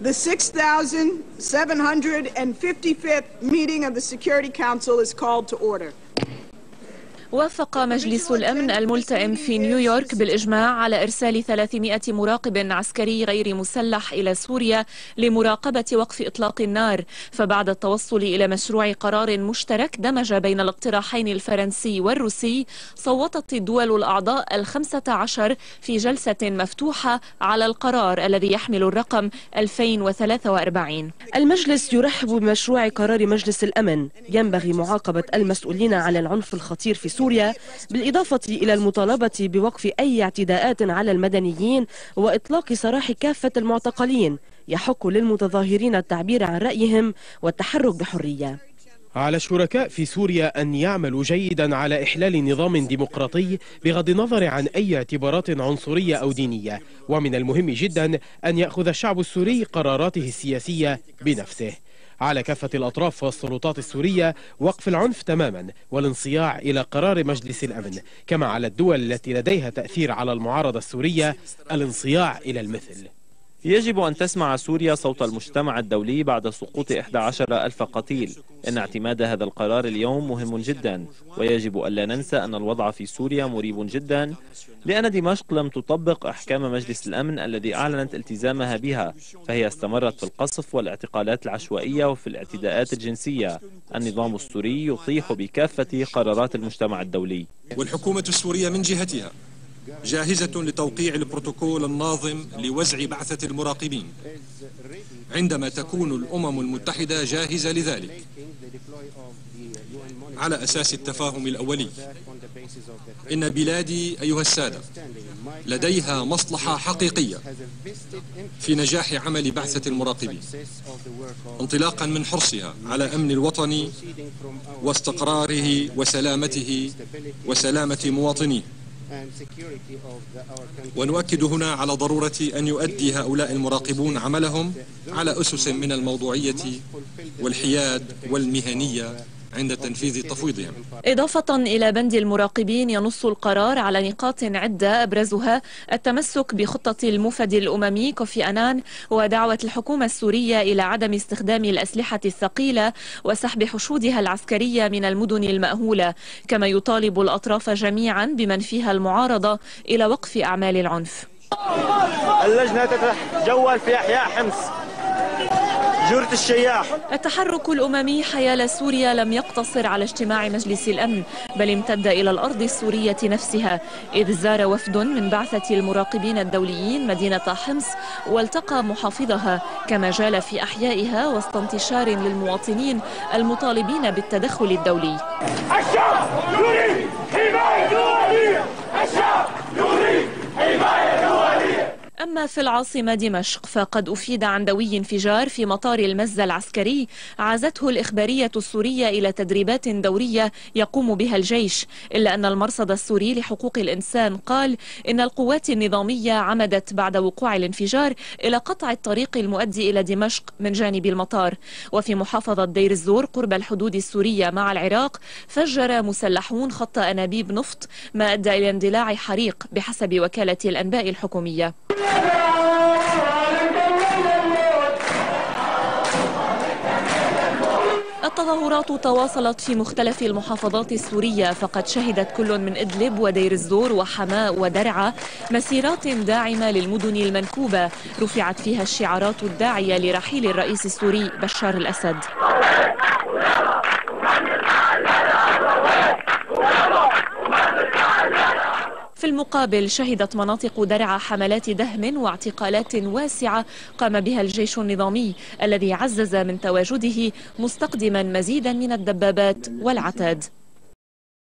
The 6,755th meeting of the Security Council is called to order. وافق مجلس الأمن الملتئم في نيويورك بالإجماع على إرسال 300 مراقب عسكري غير مسلح إلى سوريا لمراقبة وقف إطلاق النار. فبعد التوصل إلى مشروع قرار مشترك دمج بين الاقتراحين الفرنسي والروسي صوتت الدول الأعضاء الخمسة عشر في جلسة مفتوحة على القرار الذي يحمل الرقم 2043 المجلس يرحب بمشروع قرار مجلس الأمن. ينبغي معاقبة المسؤولين عن العنف الخطير في سوريا بالإضافة إلى المطالبة بوقف أي اعتداءات على المدنيين وإطلاق سراح كافة المعتقلين يحق للمتظاهرين التعبير عن رأيهم والتحرك بحرية. على الشركاء في سوريا أن يعملوا جيدا على إحلال نظام ديمقراطي بغض النظر عن أي اعتبارات عنصرية أو دينية. ومن المهم جدا أن يأخذ الشعب السوري قراراته السياسية بنفسه. على كافة الأطراف والسلطات السورية وقف العنف تماما والانصياع إلى قرار مجلس الأمن. كما على الدول التي لديها تأثير على المعارضة السورية الانصياع إلى المثل. يجب أن تسمع سوريا صوت المجتمع الدولي بعد سقوط 11 ألف قتيل. إن اعتماد هذا القرار اليوم مهم جدا ويجب ألا ننسى أن الوضع في سوريا مريب جدا. لأن دمشق لم تطبق أحكام مجلس الأمن الذي أعلنت التزامها بها فهي استمرت في القصف والاعتقالات العشوائية وفي الاعتداءات الجنسية. النظام السوري يطيح بكافة قرارات المجتمع الدولي. والحكومة السورية من جهتها جاهزة لتوقيع البروتوكول الناظم لوزع بعثة المراقبين. عندما تكون الأمم المتحدة جاهزة لذلك. على أساس التفاهم الأولي. إن بلادي أيها السادة لديها مصلحة حقيقية في نجاح عمل بعثة المراقبين. انطلاقا من حرصها على أمن الوطن واستقراره وسلامته وسلامة مواطنيه. ونؤكد هنا على ضرورة أن يؤدي هؤلاء المراقبون عملهم على أسس من الموضوعية والحياد والمهنية. عند تنفيذ تفويضهم. إضافة إلى بند المراقبين ينص القرار على نقاط عدة أبرزها التمسك بخطة المفد الأممي كوفي أنان ودعوة الحكومة السورية إلى عدم استخدام الأسلحة الثقيلة وسحب حشودها العسكرية من المدن المأهولة كما يطالب الأطراف جميعا بمن فيها المعارضة إلى وقف أعمال العنف. اللجنة تتجول في أحياء حمص. جورة الشياح. التحرك الأممي حيال سوريا لم يقتصر على اجتماع مجلس الأمن بل امتد إلى الأرض السورية نفسها إذ زار وفد من بعثة المراقبين الدوليين مدينة حمص والتقى محافظها كما جال في أحيائها وسط انتشار للمواطنين المطالبين بالتدخل الدولي. الشعب يريد حماية دولية الشعب يريد حماية دولية في العاصمة دمشق فقد أفيد عن دوي انفجار في مطار المزة العسكري. عازته الإخبارية السورية إلى تدريبات دورية يقوم بها الجيش. إلا أن المرصد السوري لحقوق الإنسان قال إن القوات النظامية عمدت بعد وقوع الانفجار إلى قطع الطريق المؤدي إلى دمشق من جانب المطار. وفي محافظة دير الزور قرب الحدود السورية مع العراق فجر مسلحون خط أنابيب نفط ما أدى إلى اندلاع حريق بحسب وكالة الأنباء الحكومية. التظاهرات تواصلت في مختلف المحافظات السورية فقد شهدت كل من إدلب ودير الزور وحماء ودرعا مسيرات داعمة للمدن المنكوبة. رفعت فيها الشعارات الداعية لرحيل الرئيس السوري بشار الأسد في المقابل شهدت مناطق درعا حملات دهم واعتقالات واسعة قام بها الجيش النظامي الذي عزز من تواجده مستقدما مزيدا من الدبابات والعتاد.